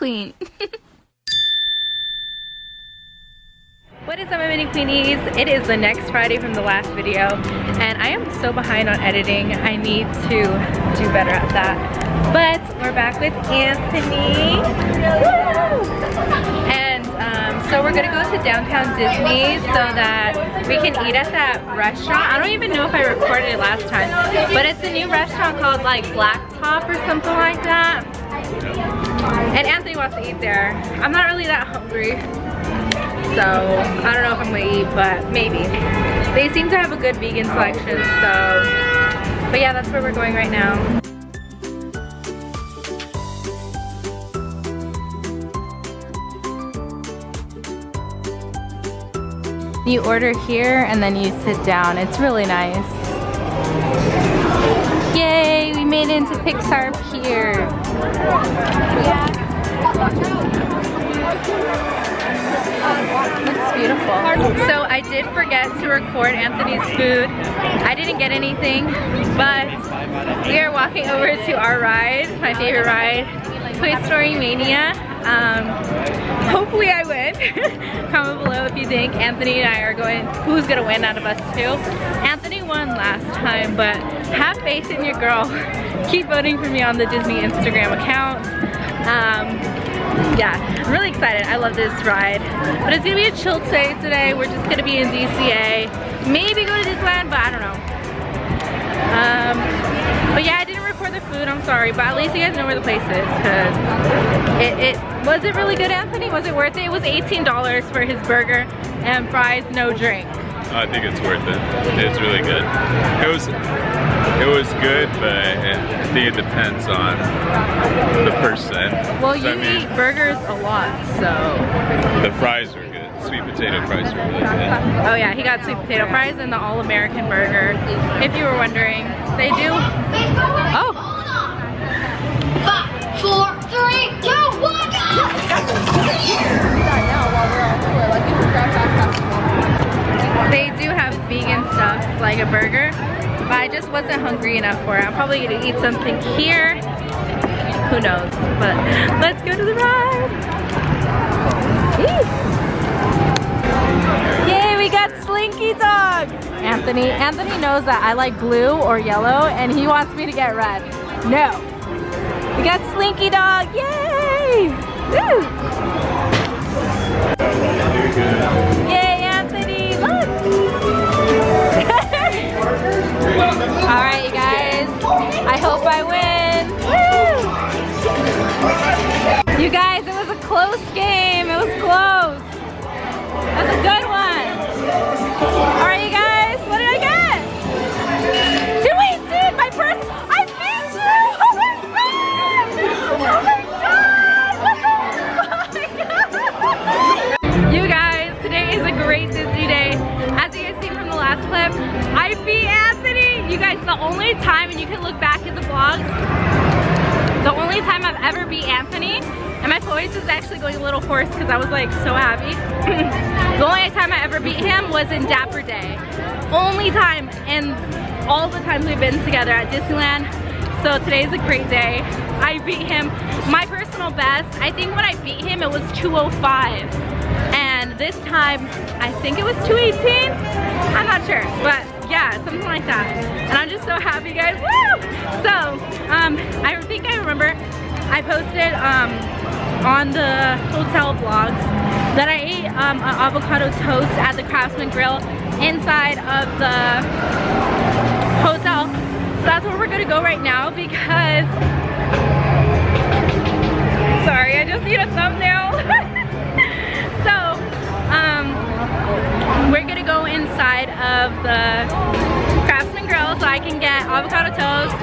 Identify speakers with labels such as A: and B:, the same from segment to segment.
A: clean. What is up my mini queenies? It is the next Friday from the last video and I am so behind on editing. I need to do better at that. But we're back with Anthony. And um, so we're gonna go to downtown Disney so that we can eat at that restaurant. I don't even know if I recorded it last time, but it's a new restaurant called like Black Tap or something like that. And Anthony wants to eat there. I'm not really that hungry. So I don't know if I'm gonna eat, but maybe. They seem to have a good vegan selection, so. But yeah, that's where we're going right now. You order here and then you sit down. It's really nice. Yay, we made it into Pixar Pier. So I did forget to record Anthony's food. I didn't get anything, but we are walking over to our ride, my favorite ride, Toy Story Mania. Um, hopefully I win. Comment below if you think Anthony and I are going, who's gonna win out of us two. Anthony won last time, but have faith in your girl. Keep voting for me on the Disney Instagram account. Um, yeah, I'm really excited. I love this ride. But it's gonna be a chill day today. We're just gonna be in DCA. Maybe go to Disneyland, but I don't know. Um, but yeah, I didn't record the food, I'm sorry, but at least you guys know where the place is, because it, it, was it really good, Anthony? Was it worth it? It was $18 for his burger and fries, no drink.
B: I think it's worth it. It's really good. It was it was good, but I think it depends on the person.
A: Well, you I mean, eat burgers a lot, so.
B: The fries are good. Sweet potato fries are really good.
A: Oh yeah, he got sweet potato fries and the all-American burger. If you were wondering, they do. Oh.
C: Five, four, three, two, one.
A: They do have vegan stuff, like a burger, but I just wasn't hungry enough for it. I'm probably gonna eat something here. Who knows? But let's go to the ride. Yay, we got Slinky Dog. Anthony, Anthony knows that I like blue or yellow and he wants me to get red. No. We got Slinky Dog, yay! Woo! Yay! Alright, you guys. I hope I win. Woo! You guys, it was a close game. It was close. That's a good one. Alright, you only time, and you can look back at the vlogs, the only time I've ever beat Anthony, and my voice is actually going a little hoarse because I was like so happy. the only time I ever beat him was in Dapper Day. Only time, and all the times we've been together at Disneyland. So today's a great day. I beat him. My personal best, I think when I beat him, it was 205. And this time, I think it was 218. I'm not sure, but yeah, something like that. And I'm so happy, guys. Woo! So, um, I think I remember I posted um, on the hotel vlogs that I ate um, an avocado toast at the Craftsman Grill inside of the hotel. So that's where we're gonna go right now because, sorry, I just need a thumbnail. so, um, we're gonna go inside of the so I can get avocado toast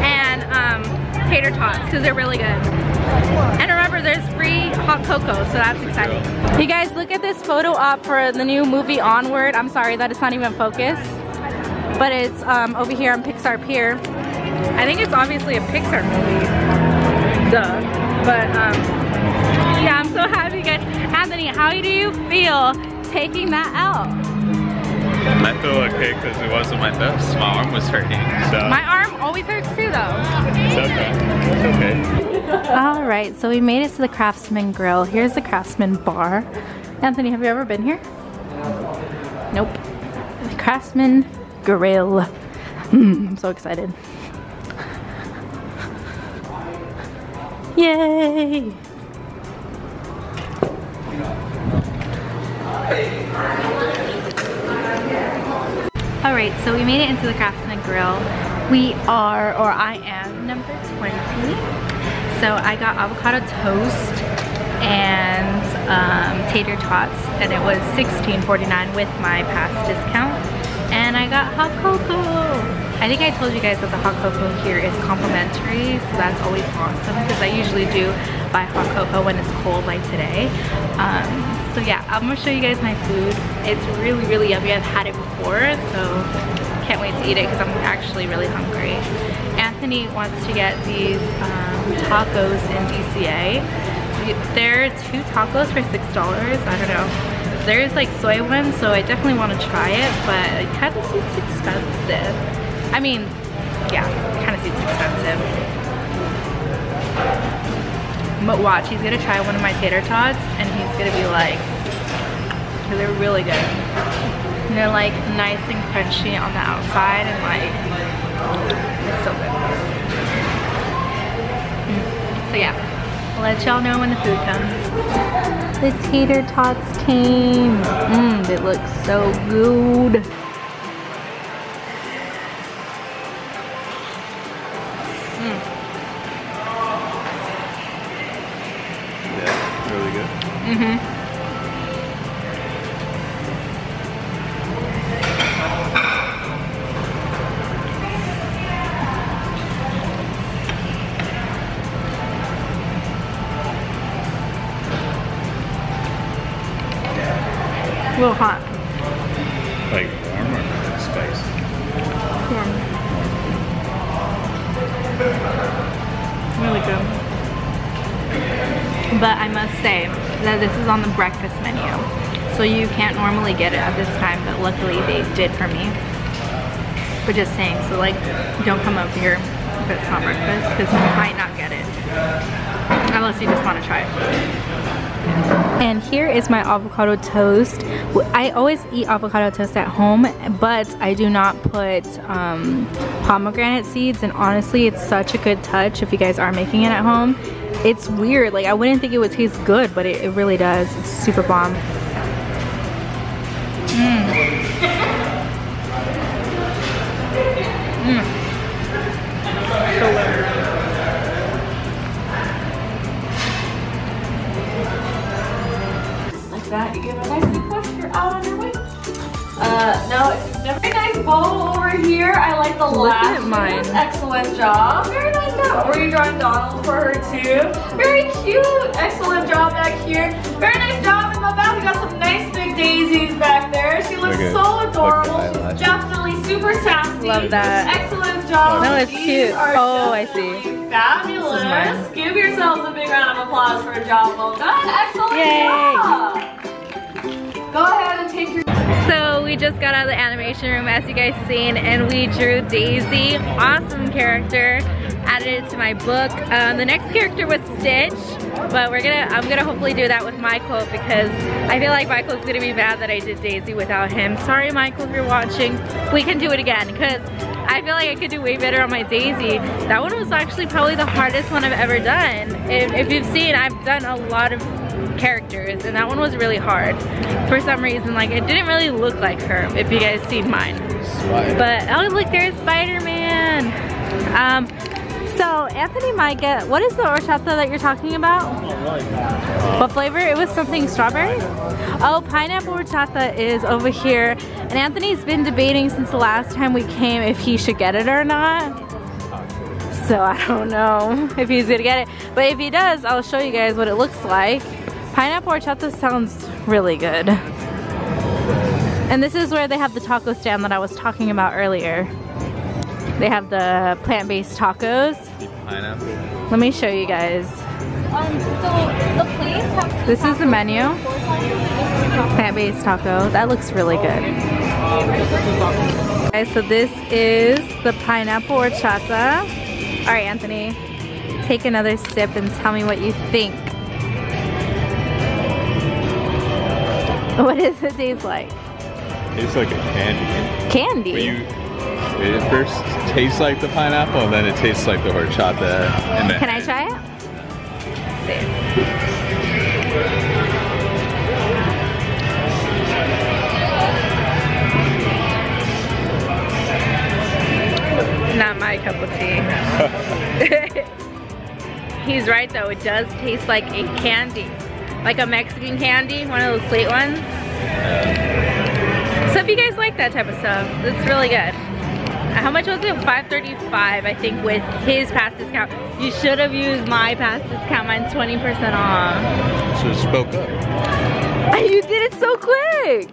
A: and um, tater tots because they're really good. And remember, there's free hot cocoa, so that's exciting. You guys, look at this photo op for the new movie Onward. I'm sorry that it's not even focused, but it's um, over here on Pixar Pier. I think it's obviously a Pixar movie. Duh. But um, yeah, I'm so happy, guys. Anthony, how do you feel taking that out?
B: I feel okay because it wasn't my best. My arm was hurting, so.
A: My arm always hurts too though.
B: It's okay. It's okay.
A: All right, so we made it to the Craftsman Grill. Here's the Craftsman Bar. Anthony, have you ever been here? Nope. The Craftsman Grill. Mm, I'm so excited. Yay! All right, so we made it into the Craftsman Grill. We are, or I am, number 20. So I got avocado toast and um, tater tots, and it was $16.49 with my past discount. And I got hot cocoa. I think I told you guys that the hot cocoa here is complimentary, so that's always awesome because I usually do buy hot cocoa when it's cold like today. Um, so yeah, I'm gonna show you guys my food. It's really, really yummy. I've had it before, so can't wait to eat it because I'm actually really hungry. Anthony wants to get these um, tacos in DCA. They're two tacos for $6, I don't know. There's like soy ones, so I definitely want to try it, but it kind of seems expensive. I mean, yeah, kind of seems expensive. But watch, he's gonna try one of my tater tots and he's gonna be like, because they're really good. And they're like nice and crunchy on the outside and like, it's so good. Mm. So yeah, I'll let y'all know when the food comes. The tater tots came. Mmm, it looks so good.
B: Yeah, really good.
A: Mm-hmm. But luckily they did for me. But just saying, so like, don't come up here if it's not breakfast, because you might not get it. Unless you just want to try it. And here is my avocado toast. I always eat avocado toast at home, but I do not put um, pomegranate seeds. And honestly, it's such a good touch if you guys are making it at home. It's weird, like I wouldn't think it would taste good, but it, it really does. It's super bomb. Mmm. So good.
D: that. You give a nice big push, you're out on your way. Uh, no, it's a very nice bow over here. I like the
A: Look at
D: lashes.
A: mine.
D: Excellent job. Very nice job. Were you drawing Donald for her too? Very cute. Excellent job back here. Very nice job in the back. We got some nice big daisies back there. She looks
B: Look at-
D: so adorable.
B: my
D: She's definitely super sassy.
A: Love that.
D: Excellent job.
A: No, it's
D: These
A: cute.
D: are
A: Oh, I see.
D: Fabulous. Give yourselves a big round of applause for a job well done. Excellent
A: Yay.
D: job. Go ahead and take your
A: So we just got out of the animation room as you guys seen and we drew Daisy, awesome character, added it to my book. Um, the next character was Stitch, but we're gonna, I'm gonna hopefully do that with Michael because I feel like Michael's gonna be mad that I did Daisy without him. Sorry Michael if you're watching, we can do it again because I feel like I could do way better on my Daisy. That one was actually probably the hardest one I've ever done. If, if you've seen, I've done a lot of characters and that one was really hard. For some reason like it didn't really look like her if you guys seen mine. But oh look there's Spider-Man. Um so Anthony might get what is the horchata that you're talking about? What flavor? It was something strawberry? Oh pineapple horchata is over here. And Anthony's been debating since the last time we came if he should get it or not. So I don't know if he's gonna get it. But if he does, I'll show you guys what it looks like. Pineapple horchata sounds really good. And this is where they have the taco stand that I was talking about earlier. They have the plant-based tacos.
B: Pineapple.
A: Let me show you guys.
E: Um, so the plates have
A: This is the menu. Plant-based taco. That looks really good. Okay, so this is the pineapple horchata. All right, Anthony, take another sip and tell me what you think. What does it taste like?
B: It's like a candy.
A: Candy.
B: But you, it first tastes like the pineapple, and then it tastes like the horchata. And then
A: Can I try it? Not my cup of tea. He's right though, it does taste like a candy. Like a Mexican candy, one of those sweet ones. So if you guys like that type of stuff, it's really good. How much was it? 535 I think with his past discount. You should have used my past discount, mine's 20% off.
B: So spoke up.
A: You did it so quick!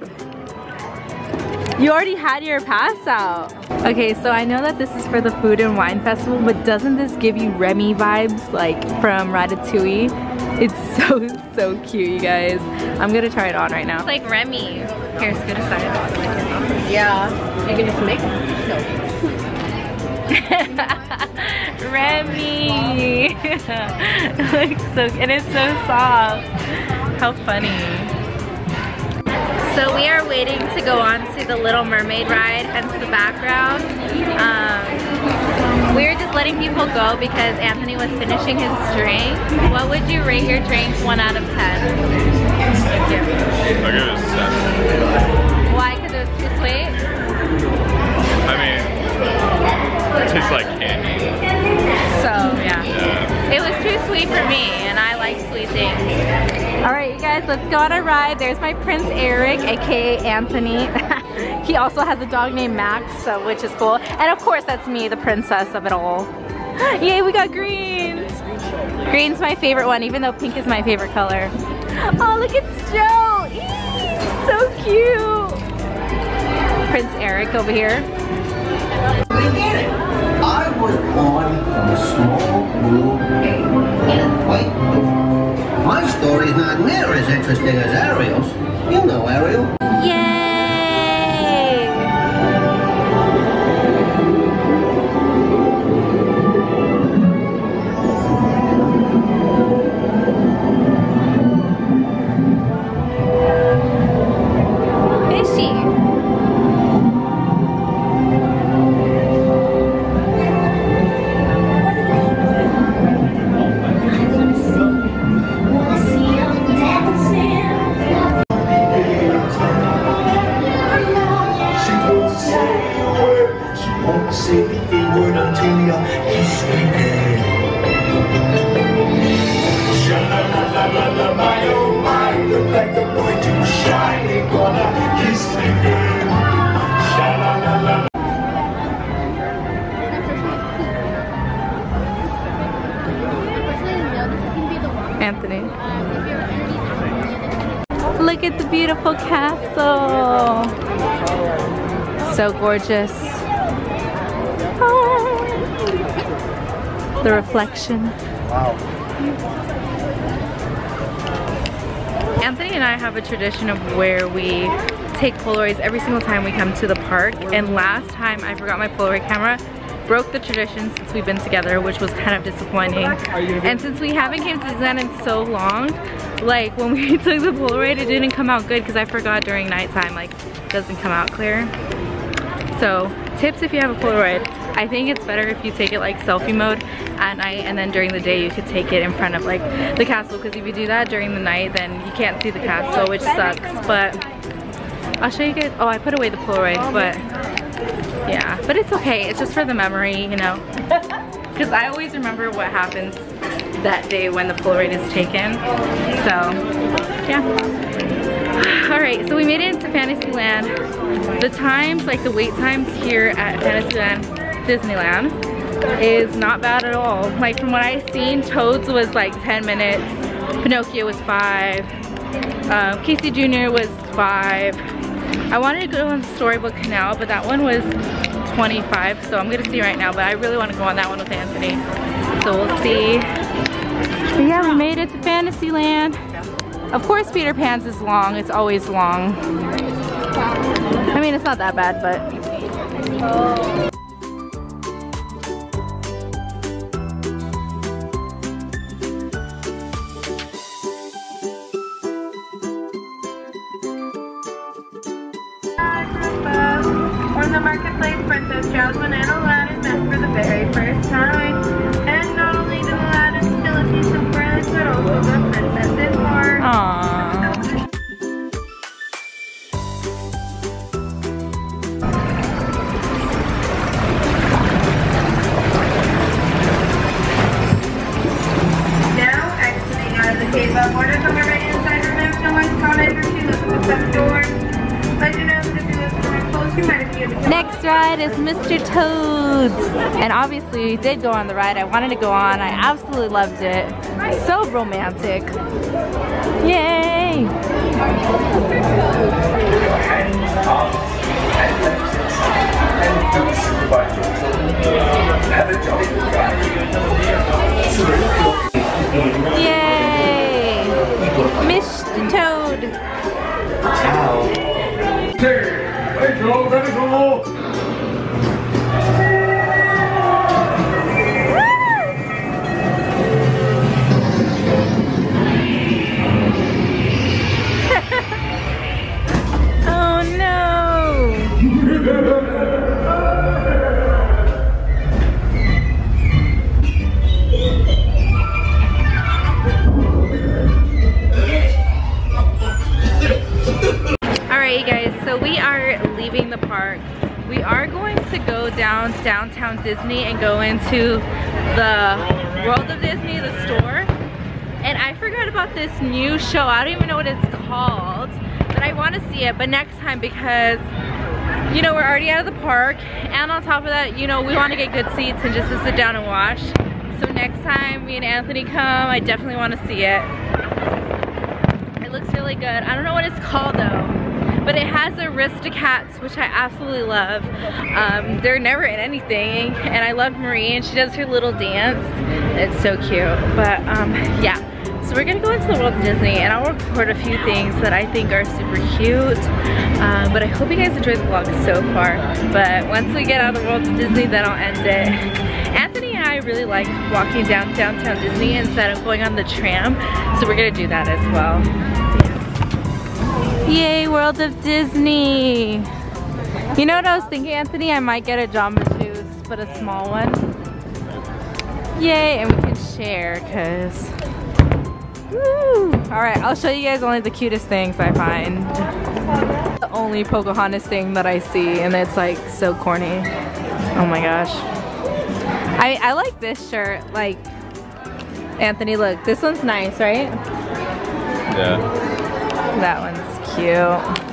A: You already had your pass out. Okay, so I know that this is for the Food and Wine Festival, but doesn't this give you Remy vibes like from Ratatouille? It's so, so cute, you guys. I'm gonna try it on right now. It's like Remy. Here, scoot aside.
E: Yeah. You're gonna have to make
A: Remy! it looks so, and it's so soft. How funny. So we are waiting to go on to the Little Mermaid ride, hence the background. Um, we were just letting people go because Anthony was finishing his drink. What would you rate your drink 1 out of 10? Thank you.
B: I'll give it a seven.
A: Why? Because it was too sweet?
B: I mean, it tastes like candy.
A: So, yeah.
B: Yeah.
A: It was too sweet for me, and I like sweet things. All right, you guys, let's go on a ride. There's my Prince Eric, aka Anthony. he also has a dog named Max, so which is cool. And of course, that's me, the princess of it all. Yay, we got green. Green's my favorite one, even though pink is my favorite color. Oh, look at Joe. Eee, so cute. Prince Eric over here.
F: We did it. I was born from a small blue egg in a white roof. My story's not near as interesting as Ariel's. You know Ariel.
A: Yay! Beautiful castle. So gorgeous. The reflection. Anthony and I have a tradition of where we take Polaroids every single time we come to the park. And last time I forgot my Polaroid camera, broke the tradition since we've been together, which was kind of disappointing. And since we haven't came to Disneyland in so long, like when we took the Polaroid, it didn't come out good because I forgot during nighttime, like it doesn't come out clear. So tips if you have a Polaroid. I think it's better if you take it like selfie mode at night and then during the day you could take it in front of like the castle because if you do that during the night then you can't see the castle which sucks but I'll show you guys oh I put away the Polaroid but yeah but it's okay. It's just for the memory you know? Because I always remember what happens that day when the Polaroid is taken. So yeah. All right so we made it into Fantasyland. The times like the wait times here at Fantasyland Disneyland is not bad at all. Like from what I've seen Toads was like 10 minutes Pinocchio was five um, Casey Jr. was five I wanted to go on Storybook Canal but that one was 25 so I'm gonna see right now but I really want to go on that one with Anthony so we'll see But yeah, we made it to Fantasyland. Of course Peter Pan's is long, it's always long. I mean, it's not that bad, but ride is Mr. Toad's. And obviously we did go on the ride. I wanted to go on. I absolutely loved it. So romantic. Yay!
G: And don't shoot by
A: Disney and go into the World of Disney, the store. And I forgot about this new show. I don't even know what it's called. But I want to see it, but next time because you know, we're already out of the park. And on top of that, you know, we want to get good seats and just to sit down and watch. So next time me and Anthony come, I definitely want to see it. It looks really good. I don't know what it's called though. But it has Aristocats, which I absolutely love. Um, they're never in anything. And I love Marie and she does her little dance. It's so cute. But um, yeah. So we're gonna go into the World of Disney and I'll record a few things that I think are super cute. Um, but I hope you guys enjoyed the vlog so far. But once we get out of the World of Disney, then I'll end it. Anthony and I really like walking down downtown Disney instead of going on the tram. So we're gonna do that as well. Yay, World of Disney! You know what I was thinking, Anthony? I might get a Jamba Juice, but a small one. Yay, and we can share, cause Woo! Alright, I'll show you guys only the cutest things I find. The only Pocahontas thing that I see, and it's like so corny. Oh my gosh. I, I like this shirt, like, Anthony, look, this one's nice, right?
B: Yeah.
A: That one's cute.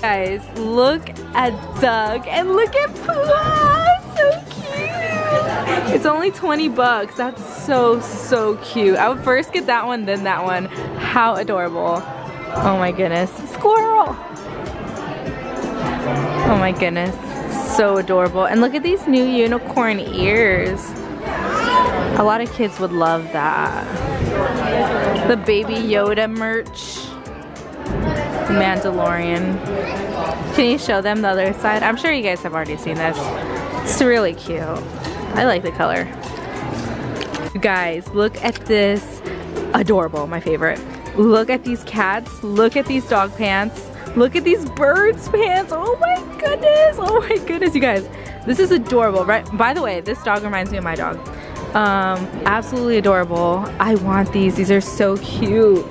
A: Guys, look at Dug and look at Pooh! So cute! It's only 20 bucks. That's so, so cute. I would first get that one, then that one. How adorable. Oh my goodness. Squirrel! Oh my goodness. So adorable. And look at these new unicorn ears. A lot of kids would love that. The Baby Yoda merch. Mandalorian. Can you show them the other side? I'm sure you guys have already seen this. It's really cute. I like the color. You guys, look at this. Adorable, my favorite. Look at these cats. Look at these dog pants. Look at these birds pants. Oh my goodness. Oh my goodness, you guys. This is adorable, right? By the way, this dog reminds me of my dog. Um, absolutely adorable. I want these. These are so cute.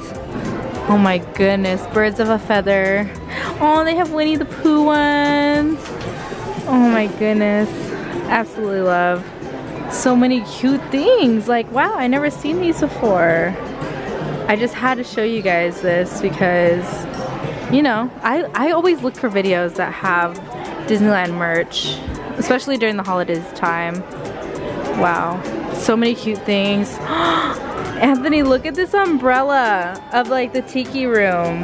A: Oh my goodness. Birds of a feather. Oh, they have Winnie the Pooh ones. Oh my goodness. Absolutely love. So many cute things. Like, wow, I never seen these before. I just had to show you guys this because, you know, I, I always look for videos that have Disneyland merch, especially during the holidays time. Wow, so many cute things. Anthony, look at this umbrella of like the tiki room.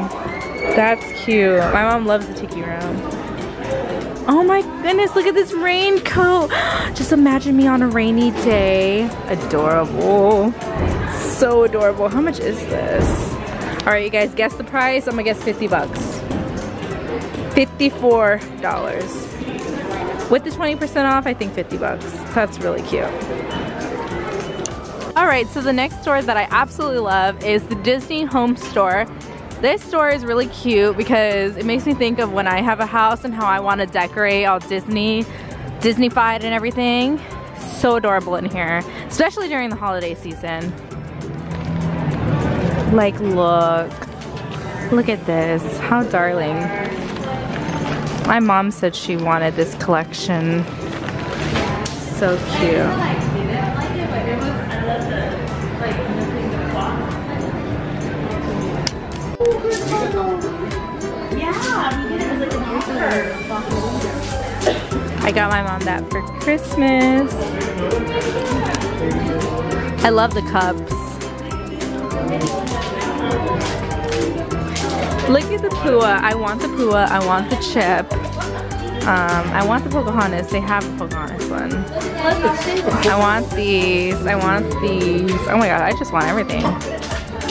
A: That's cute. My mom loves the tiki room. Oh my goodness, look at this raincoat. Just imagine me on a rainy day. Adorable. So adorable. How much is this? All right, you guys guess the price. I'm gonna guess 50 bucks. $54. With the 20% off, I think 50 bucks. That's really cute. All right, so the next store that I absolutely love is the Disney Home Store. This store is really cute because it makes me think of when I have a house and how I want to decorate all Disney, Disneyfied and everything. So adorable in here, especially during the holiday season. Like look, look at this, how darling. My mom said she wanted this collection. So cute. I got my mom that for Christmas. I love the cups. Look at the Pua. I want the Pua. I want the chip. Um, I want the Pocahontas. They have a Pocahontas one. I want these. I want these. Oh my god, I just want everything.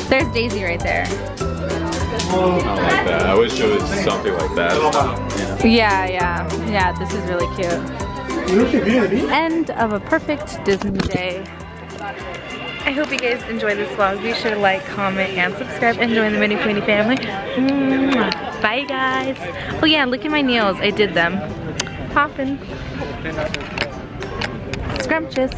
A: There's Daisy right there.
B: I like that. I wish it was something like that.
A: Yeah, yeah. Yeah, this is really cute. End of a perfect Disney day. I hope you guys enjoyed this vlog. Be sure to like, comment, and subscribe and join the Mini Pony family. Mwah. Bye guys. Oh yeah, look at my nails. I did them. Poppin'. Scrumptious.